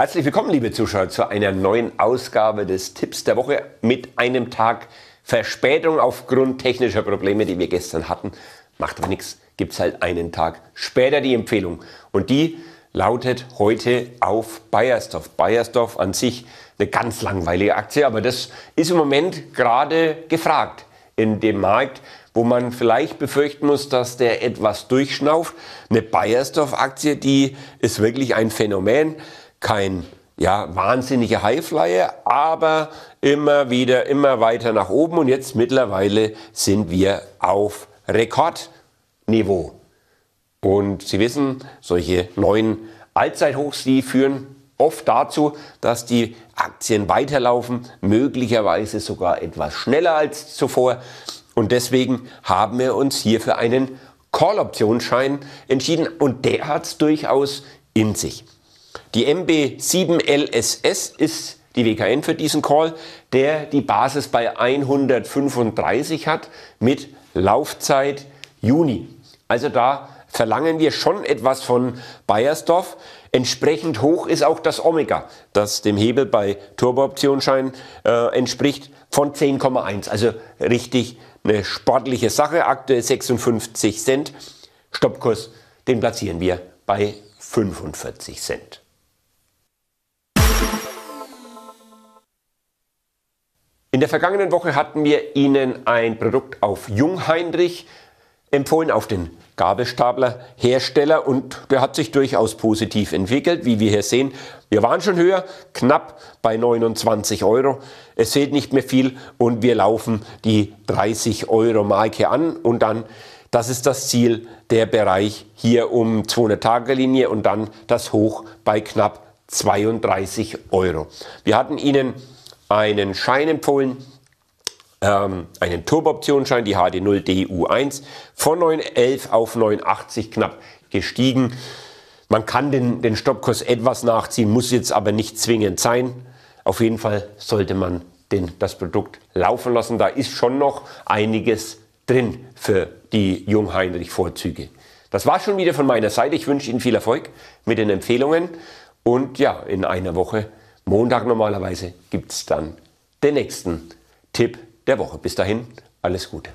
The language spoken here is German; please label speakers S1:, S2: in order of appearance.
S1: Herzlich willkommen, liebe Zuschauer, zu einer neuen Ausgabe des Tipps der Woche mit einem Tag Verspätung aufgrund technischer Probleme, die wir gestern hatten. Macht aber nichts, gibt es halt einen Tag später die Empfehlung. Und die lautet heute auf Bayersdorf. Bayersdorf an sich eine ganz langweilige Aktie, aber das ist im Moment gerade gefragt in dem Markt, wo man vielleicht befürchten muss, dass der etwas durchschnauft. Eine Bayersdorf-Aktie, die ist wirklich ein Phänomen, kein ja, wahnsinniger Highflyer, aber immer wieder, immer weiter nach oben und jetzt mittlerweile sind wir auf Rekordniveau. Und Sie wissen, solche neuen Allzeithochs, die führen oft dazu, dass die Aktien weiterlaufen, möglicherweise sogar etwas schneller als zuvor. Und deswegen haben wir uns hier für einen Call-Optionsschein entschieden und der hat es durchaus in sich. Die MB7LSS ist die WKN für diesen Call, der die Basis bei 135 hat mit Laufzeit Juni. Also da verlangen wir schon etwas von Bayersdorf. Entsprechend hoch ist auch das Omega, das dem Hebel bei Turbo-Optionsschein äh, entspricht, von 10,1. Also richtig eine sportliche Sache. Aktuell 56 Cent. Stoppkurs, den platzieren wir bei 45 Cent. In der vergangenen Woche hatten wir Ihnen ein Produkt auf Jungheinrich empfohlen, auf den Gabelstapler-Hersteller und der hat sich durchaus positiv entwickelt, wie wir hier sehen. Wir waren schon höher, knapp bei 29 Euro. Es fehlt nicht mehr viel und wir laufen die 30 Euro Marke an und dann, das ist das Ziel, der Bereich hier um 200 Tage Linie und dann das Hoch bei knapp 32 Euro. Wir hatten Ihnen einen Schein empfohlen, ähm, einen Turbo-Optionsschein, die HD0 DU1, von 911 auf 980 knapp gestiegen. Man kann den, den Stoppkurs etwas nachziehen, muss jetzt aber nicht zwingend sein. Auf jeden Fall sollte man den, das Produkt laufen lassen. Da ist schon noch einiges drin für die Jungheinrich-Vorzüge. Das war schon wieder von meiner Seite. Ich wünsche Ihnen viel Erfolg mit den Empfehlungen. Und ja, in einer Woche, Montag normalerweise, gibt es dann den nächsten Tipp der Woche. Bis dahin, alles Gute.